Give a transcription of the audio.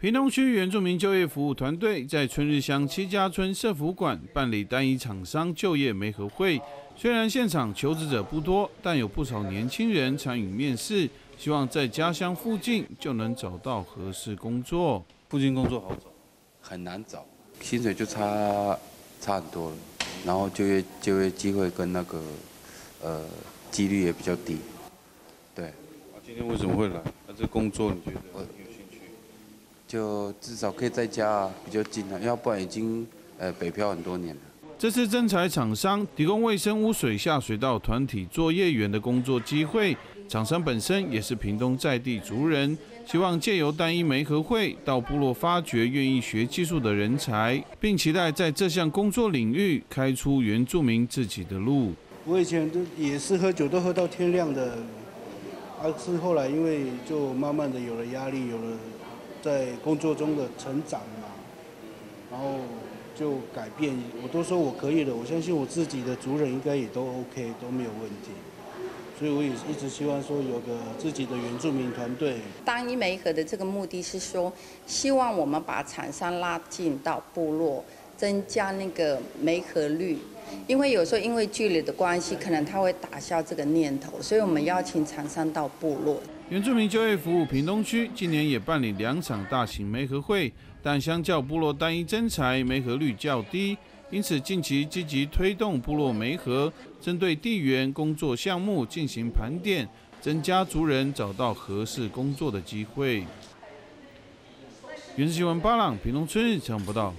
屏东区原住民就业服务团队在春日乡七家村社服馆办理单一厂商就业媒合会。虽然现场求职者不多，但有不少年轻人参与面试，希望在家乡附近就能找到合适工作。附近工作好找，很难找，薪水就差差很多了，然后就业就业机会跟那个呃几率也比较低。对。啊，今天为什么会来？那这工作你觉得有兴趣？就至少可以在家比较近了，要不然已经呃北漂很多年了。这次征才厂商提供卫生污水下水道团体作业员的工作机会，厂商本身也是屏东在地族人，希望借由单一媒合会到部落发掘愿意学技术的人才，并期待在这项工作领域开出原住民自己的路。我以前都也是喝酒都喝到天亮的，而是后来因为就慢慢的有了压力，有了。在工作中的成长嘛，然后就改变。我都说我可以了，我相信我自己的族人应该也都 OK，都没有问题。所以我也一直希望说有个自己的原住民团队。单一媒合的这个目的是说，希望我们把厂商拉进到部落，增加那个媒合率。因为有时候因为距离的关系，可能他会打消这个念头，所以我们邀请厂商到部落。原住民就业服务屏东区今年也办理两场大型媒合会，但相较部落单一征才，媒合率较低，因此近期积极推动部落媒合，针对地缘工作项目进行盘点，增加族人找到合适工作的机会。原新闻巴朗屏东村日常报道。